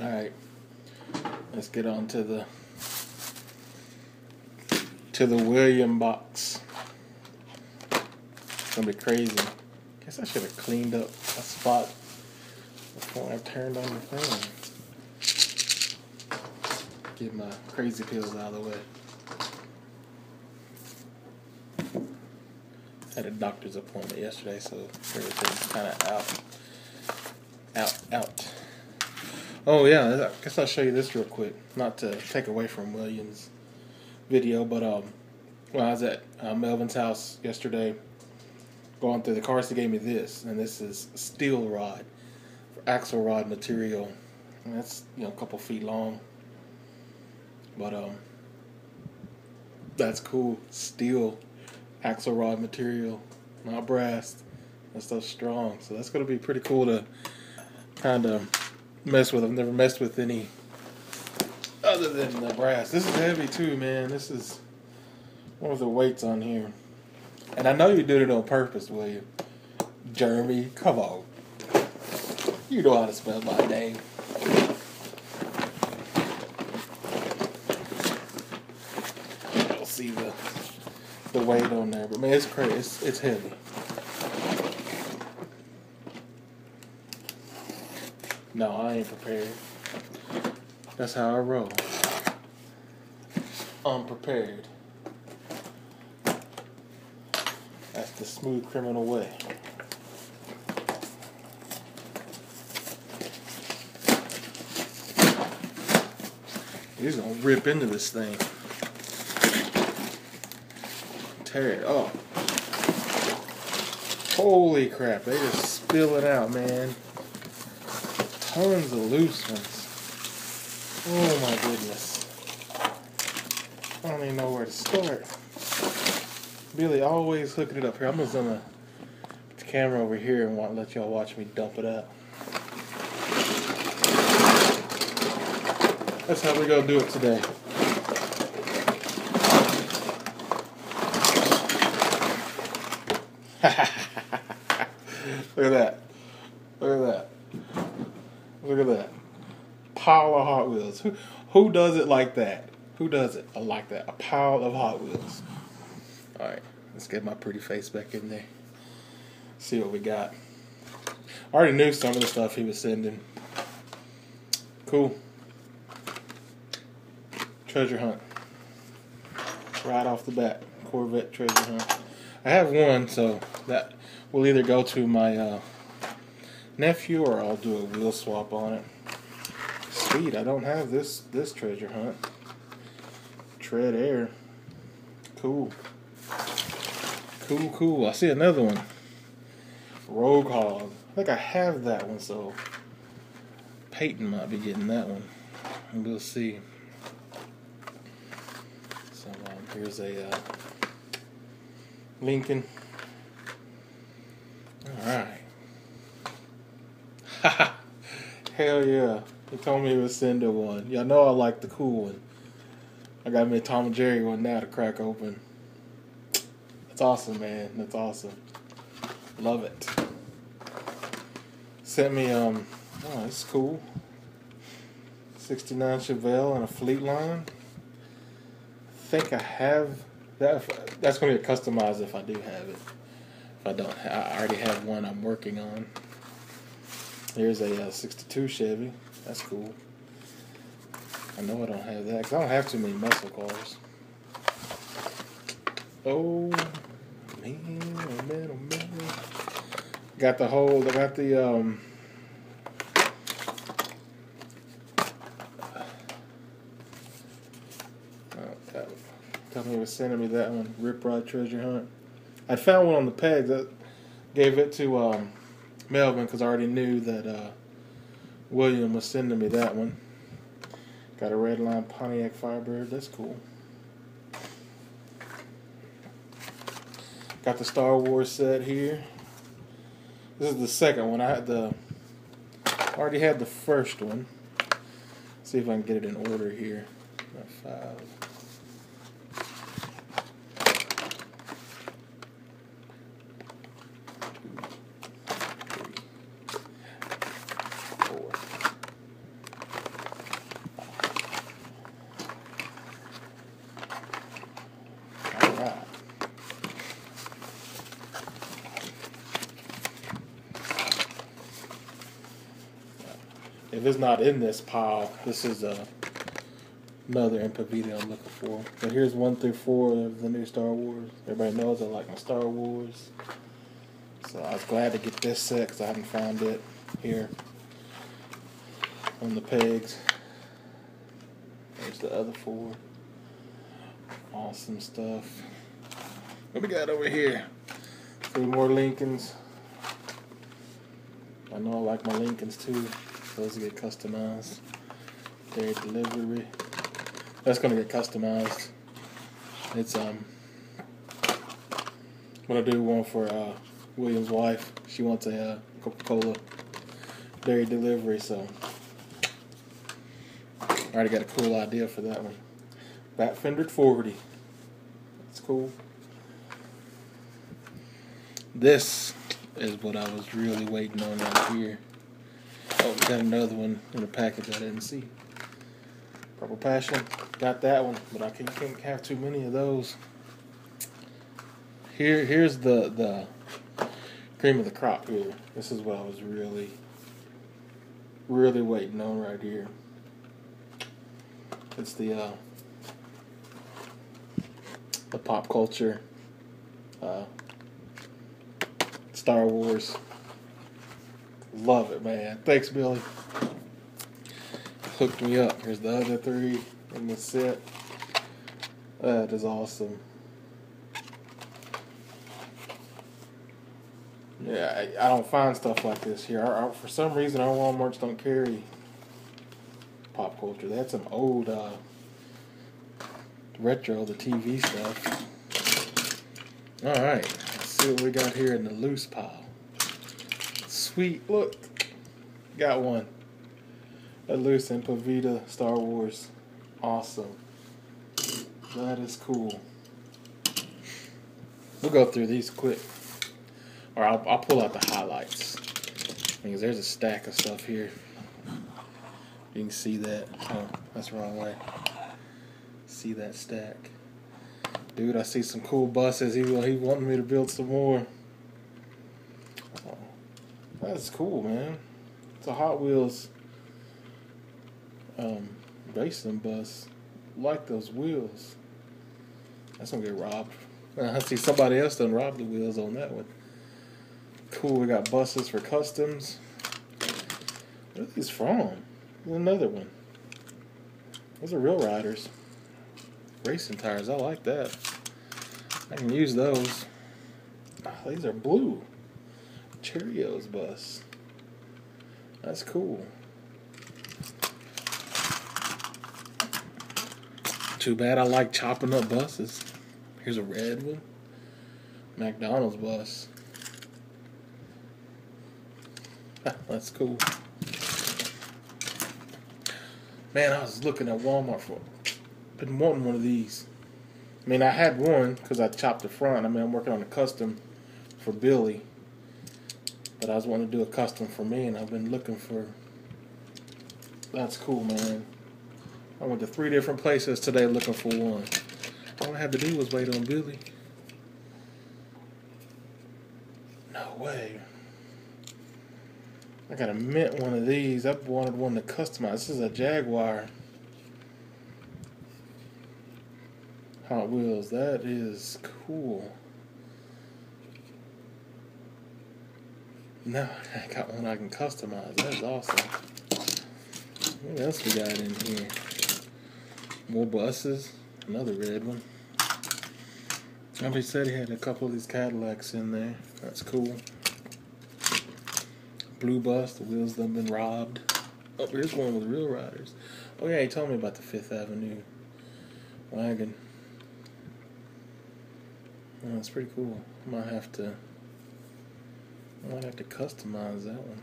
All right, let's get on to the to the William box. It's gonna be crazy. Guess I should have cleaned up a spot before I turned on the fan. Get my crazy pills out of the way. Had a doctor's appointment yesterday, so everything's kind of out, out, out. Oh yeah, I guess I'll show you this real quick. Not to take away from Williams' video, but um, when I was at uh, Melvin's house yesterday, going through the cars, he gave me this, and this is steel rod, axle rod material. And that's you know a couple feet long, but um, that's cool. Steel axle rod material, not brass. That stuff's strong, so that's gonna be pretty cool to kind of mess with. I've never messed with any other than the brass. This is heavy too, man. This is one of the weights on here, and I know you did it on purpose, William. Jeremy, come on. You know how to spell my name. You'll see the the weight on there, but man, it's crazy. It's, it's heavy. No, I ain't prepared. That's how I roll. Unprepared. That's the smooth criminal way. He's gonna rip into this thing. Tear it up. Holy crap, they just spill it out, man. Tons of loose ones. Oh my goodness. I don't even know where to start. Billy always hooking it up here. I'm just gonna put the camera over here and want let y'all watch me dump it out. That's how we're gonna do it today. Look at that. Look at that. Look at that. Pile of Hot Wheels. Who who does it like that? Who does it like that? A pile of Hot Wheels. Alright, let's get my pretty face back in there. See what we got. I already knew some of the stuff he was sending. Cool. Treasure hunt. Right off the bat. Corvette treasure hunt. I have one, so that will either go to my uh, nephew or I'll do a wheel swap on it. Sweet, I don't have this this treasure hunt. Tread air. Cool. Cool, cool. I see another one. Rogue Hog. I think I have that one, so Peyton might be getting that one. We'll see. So um, here's a uh, Lincoln. Alright. Hell yeah. He told me would send her one. Y'all know I like the cool one. I got me a Tom and Jerry one now to crack open. That's awesome, man. That's awesome. Love it. Sent me, um, oh, that's cool. 69 Chevelle and a Fleet Line. I think I have that. That's going to be customized if I do have it. If I don't, I already have one I'm working on. Here's a uh, 62 Chevy. That's cool. I know I don't have that because I don't have too many muscle cars. Oh man, oh man, oh man. Got the whole, I got the, um, oh, he was sending me that one, Rip Rod Treasure Hunt. I found one on the peg that gave it to um, Melvin because I already knew that uh, William was sending me that one. Got a red line Pontiac Firebird. That's cool. Got the Star Wars set here. This is the second one. I had the already had the first one. See if I can get it in order here. Five. If it's not in this pile, this is uh, another Impavita I'm looking for. But here's one through four of the new Star Wars. Everybody knows I like my Star Wars. So I was glad to get this set because I haven't found it here on the pegs. There's the other four. Awesome stuff. What we got over here? Three more Lincolns. I know I like my Lincolns too. Those get customized. Dairy Delivery. That's gonna get customized. It's um I'm gonna do one for uh, William's wife. She wants a uh, Coca-Cola dairy delivery, so I already got a cool idea for that one. Bat fendered 40. That's cool. This is what I was really waiting on right here. Oh, we got another one in the package I didn't see. Purple Passion, got that one, but I can't, can't have too many of those. Here, here's the the cream of the crop here. This is what I was really, really waiting on right here. It's the uh, the pop culture uh, Star Wars. Love it, man. Thanks, Billy. Hooked me up. Here's the other three in the set. That is awesome. Yeah, I, I don't find stuff like this here. Our, our, for some reason, our WalMarts don't carry pop culture. Had some old uh, retro, the TV stuff. All right, let's see what we got here in the loose pile. Sweet, look, got one. A loose Impavita Star Wars. Awesome. That is cool. We'll go through these quick. Or I'll, I'll pull out the highlights. Because there's a stack of stuff here. You can see that. Oh, that's the wrong way. See that stack. Dude, I see some cool buses. He he wanted me to build some more. That's cool, man. It's a Hot Wheels um, racing bus. Like those wheels. That's gonna get robbed. I see somebody else done robbed the wheels on that one. Cool, we got buses for customs. What are these from? Another one. Those are real riders. Racing tires, I like that. I can use those. Oh, these are blue. Cheerios bus. That's cool. Too bad I like chopping up buses. Here's a red one. McDonald's bus. That's cool. Man, I was looking at Walmart for. Been wanting one of these. I mean, I had one because I chopped the front. I mean, I'm working on a custom for Billy. But I was wanting to do a custom for me, and I've been looking for. That's cool, man. I went to three different places today looking for one. All I had to do was wait on Billy. No way. I gotta mint one of these. I wanted one to customize. This is a Jaguar. Hot Wheels. That is cool. Now I got one I can customize. That's awesome. What else we got in here? More buses. Another red one. Somebody said he had a couple of these Cadillacs in there. That's cool. Blue bus. The wheels done been robbed. Oh, here's one with real riders. Oh yeah, he told me about the Fifth Avenue wagon. That's pretty cool. I might have to. Might have to customize that one.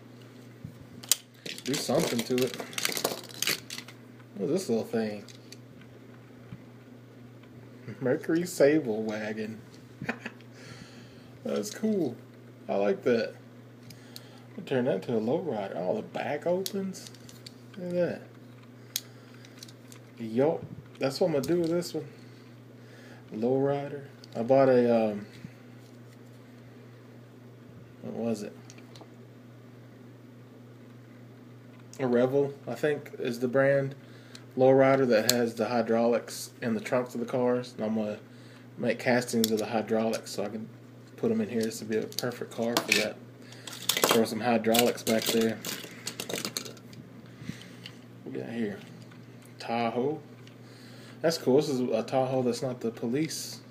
Do something to it. What's this little thing? Mercury Sable wagon. That's cool. I like that. I'll turn that to a lowrider. Oh, the back opens. Look at that. Yup. That's what I'm gonna do with this one. Lowrider. I bought a um what was it? a Revell, I think, is the brand lowrider that has the hydraulics in the trunks of the cars. And I'm gonna make castings of the hydraulics so I can put them in here. This would be a perfect car for that. Throw some hydraulics back there. We got here? Tahoe. That's cool. This is a Tahoe that's not the police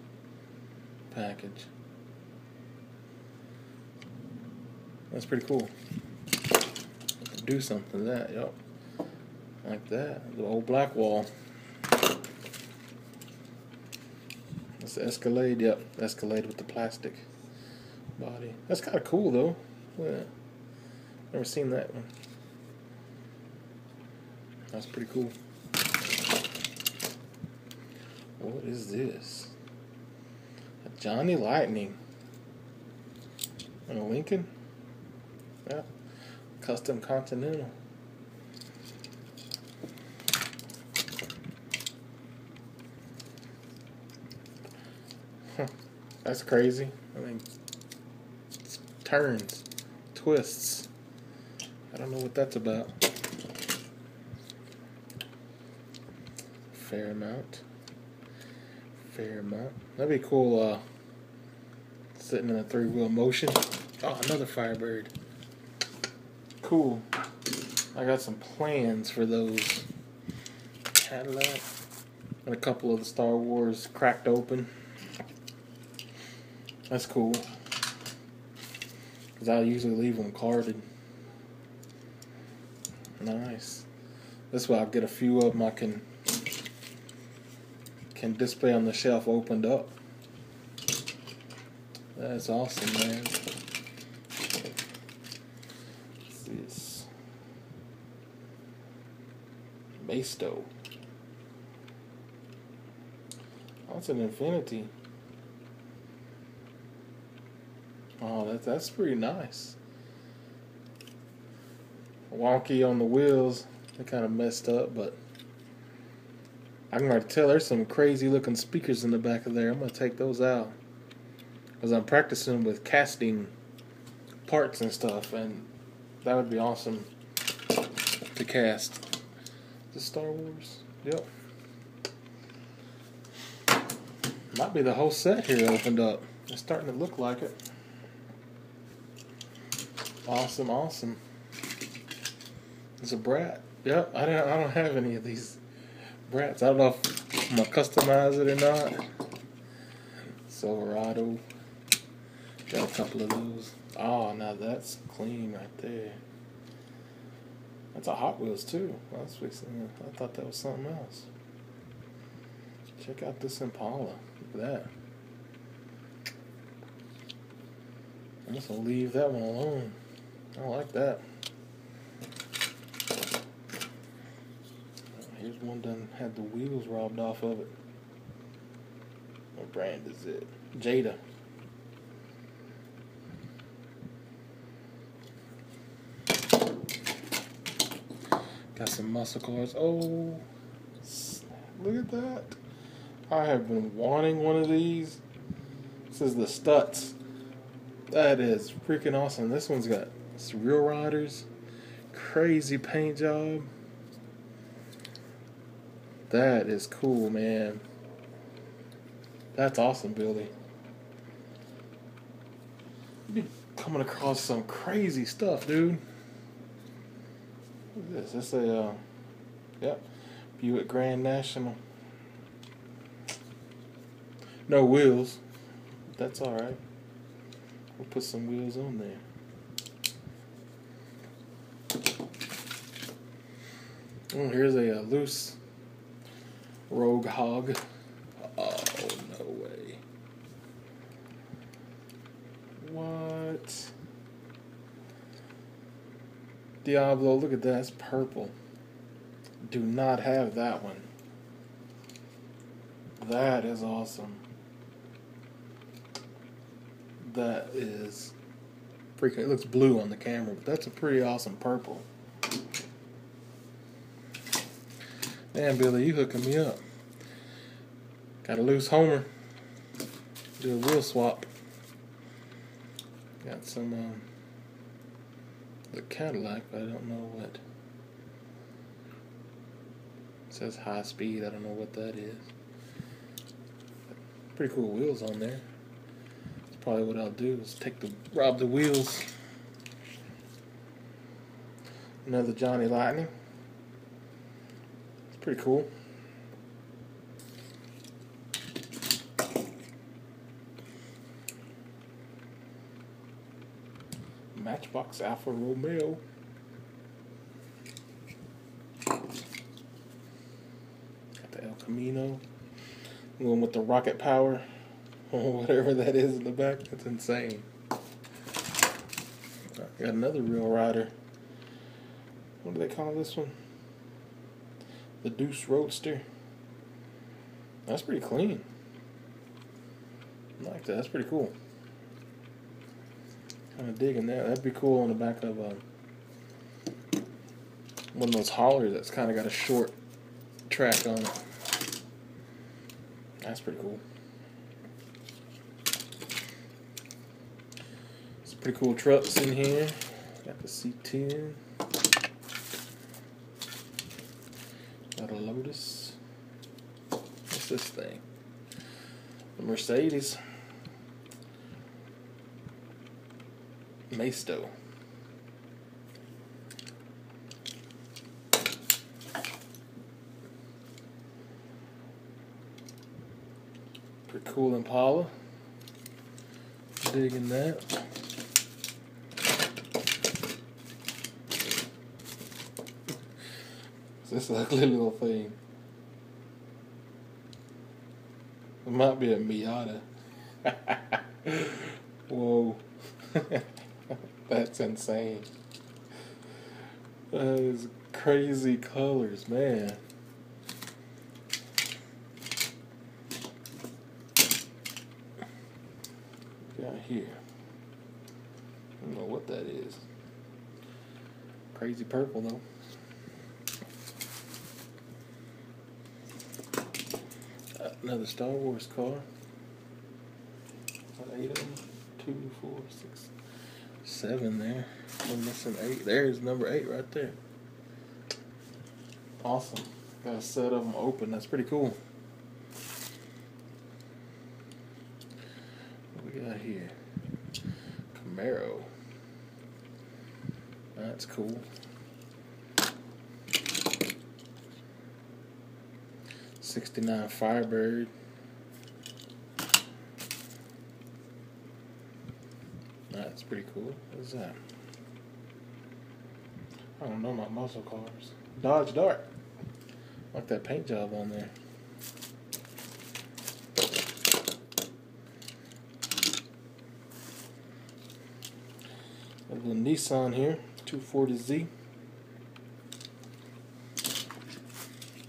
package. That's pretty cool. Do something to that, yep. Like that. The old black wall. That's the Escalade, yep. Escalade with the plastic body. That's kind of cool though. Never seen that one. That's pretty cool. What is this? A Johnny Lightning. And a Lincoln? Custom Continental. Huh. That's crazy. I mean, turns, twists. I don't know what that's about. Fairmont. Fairmont. That'd be cool, uh, sitting in a three wheel motion. Oh, another Firebird. Cool. I got some plans for those. Cadillac. And a couple of the Star Wars cracked open. That's cool. Because I usually leave them carded. Nice. This way I'll get a few of them I can can display on the shelf opened up. That's awesome, man. What's this? Maisto. That's oh, an Infiniti. Oh, that, that's pretty nice. Wonky on the wheels. They kind of messed up, but I can already tell there's some crazy looking speakers in the back of there. I'm going to take those out. Because I'm practicing with casting parts and stuff, and that would be awesome to cast. The Star Wars? Yep. Might be the whole set here opened up. It's starting to look like it. Awesome, awesome. It's a brat. Yep, I don't I don't have any of these brats. I don't know if I'm gonna customize it or not. Silverado. Got a couple of those. Oh now that's clean right there. That's a Hot Wheels too. That's fixing I thought that was something else. Check out this Impala. Look at that. I'm just gonna leave that one alone. I like that. Oh, here's one done had the wheels robbed off of it. What brand is it? Jada. Got some muscle cars. Oh, look at that. I have been wanting one of these. This is the Stutz. That is freaking awesome. This one's got some real riders. Crazy paint job. That is cool, man. That's awesome, Billy. You be coming across some crazy stuff, dude. What is this? This a uh, yep, Buick Grand National. No wheels. That's all right. We'll put some wheels on there. Oh, here's a, a loose rogue hog. Oh, no way. What? Diablo, look at that. It's purple. Do not have that one. That is awesome. That is freaking. It looks blue on the camera, but that's a pretty awesome purple. Damn, Billy, you hooking me up. Got a loose Homer. Do a wheel swap. Got some um, the Cadillac, but I don't know what. It says high speed. I don't know what that is. Pretty cool wheels on there. That's probably what I'll do is take the rob the wheels. Another Johnny Lightning. It's pretty cool. Matchbox Alfa Romeo. Got the El Camino. Going with the rocket power. Whatever that is in the back. That's insane. Got another real rider. What do they call this one? The Deuce Roadster. That's pretty clean. I like that. That's pretty cool. Kind of digging that. That'd be cool on the back of uh, one of those haulers that's kind of got a short track on it. That's pretty cool. Some pretty cool trucks in here. Got the C10. Got a Lotus. What's this thing? The Mercedes. Maisto. Pretty cool Impala. Digging that. This ugly little thing. It might be a Miata. Whoa. That's insane. That is crazy colors, man. Got here. I don't know what that is. Crazy purple though. Another Star Wars car. Eight of them? Two, four, six, seven there. We're missing eight. There's number eight right there. Awesome. Got a set of them open. That's pretty cool. What we got here? Camaro. That's cool. Sixty-nine Firebird. That's pretty cool. What is that? I don't know my muscle cars. Dodge Dart. Like that paint job on there. A little Nissan here, 240Z.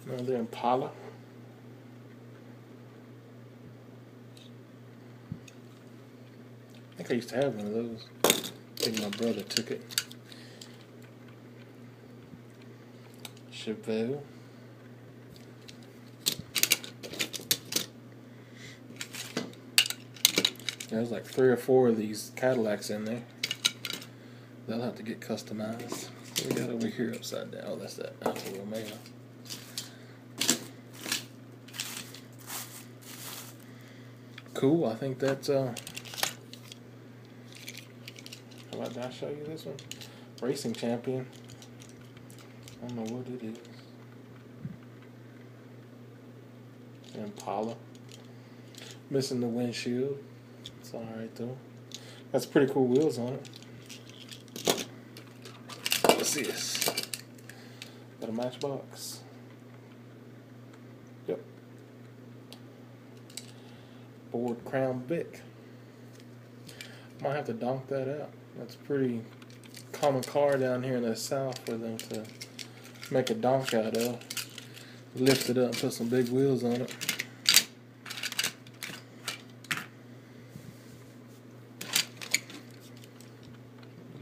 Another Impala. I think I used to have one of those. I think my brother took it. Chevelle. There's like three or four of these Cadillacs in there. They'll have to get customized. What we got over here upside down? Oh, that's that Alfa Romeo. Cool. I think that's uh. How about did I show you this one? Racing champion. I don't know what it is. Impala. Missing the windshield. It's alright though. That's pretty cool wheels on it. What's this? Got a matchbox. Yep. Ford Crown Vic. Might have to donk that out. That's a pretty common car down here in the south for them to make a donk out of. Lift it up and put some big wheels on it.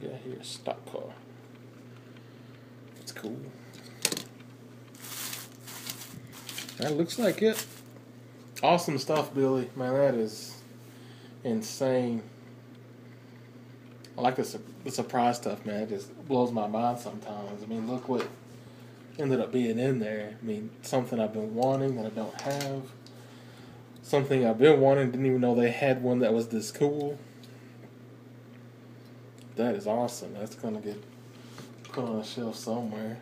We got here a stock car. That's cool. That looks like it. Awesome stuff, Billy. Man, that is insane. I like the, su- the surprise stuff, man. It just blows my mind sometimes. I mean, look what ended up being in there. I mean, something I've been wanting that I don't have. Something I've been wanting, didn't even know they had one that was this cool. That is awesome. That's gonna get put on a shelf somewhere.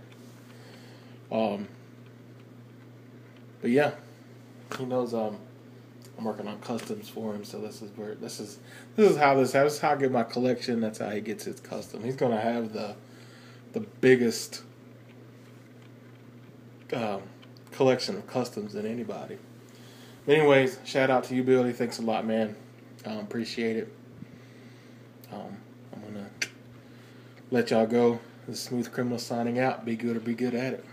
Um, but yeah, he knows um, I'm working on customs for him, so this is where this is this is how this this is how I get my collection. That's how he gets his custom. He's gonna have the the biggest um, collection of customs than anybody. Anyways, shout out to you, Billy. Thanks a lot, man. Um, appreciate it. Um, I'm gonna let y'all go. This is Smooth Criminal signing out. Be good or be good at it.